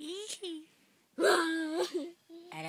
Hee hee.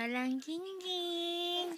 Salang Gingging!